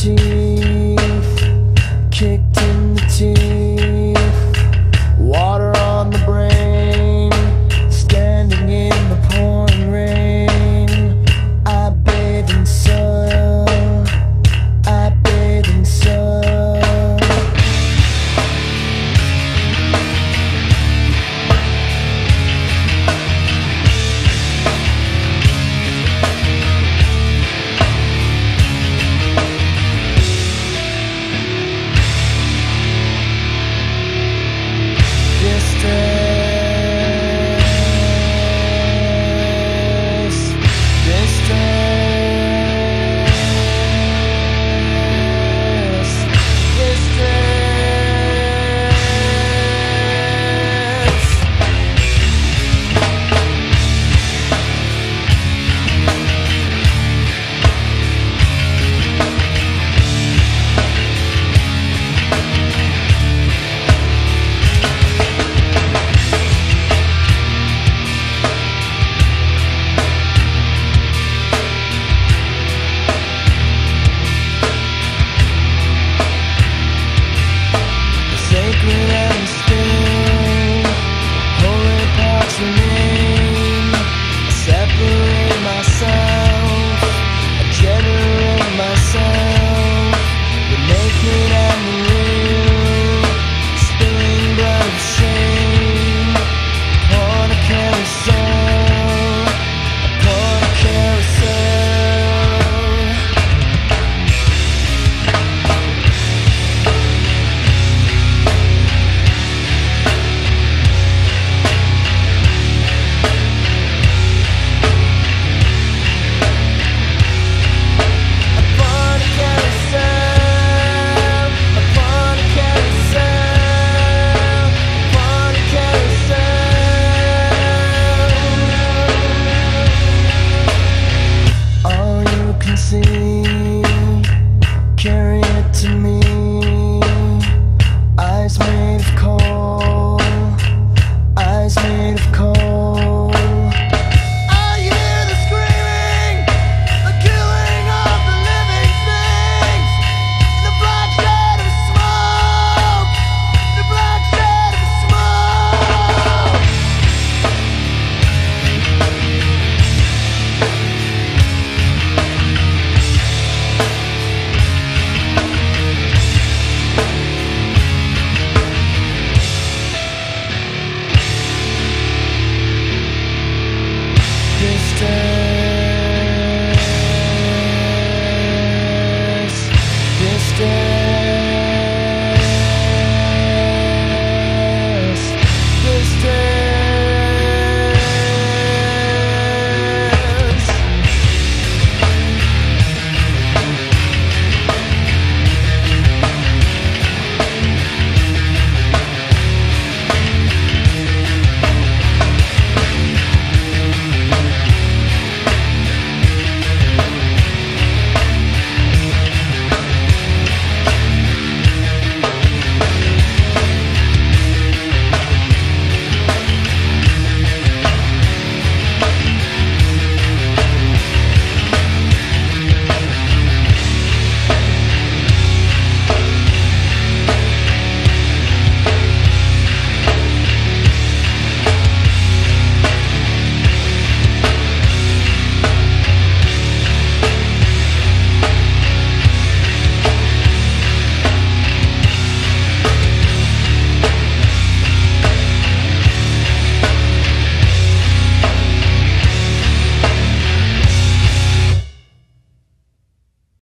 13th kick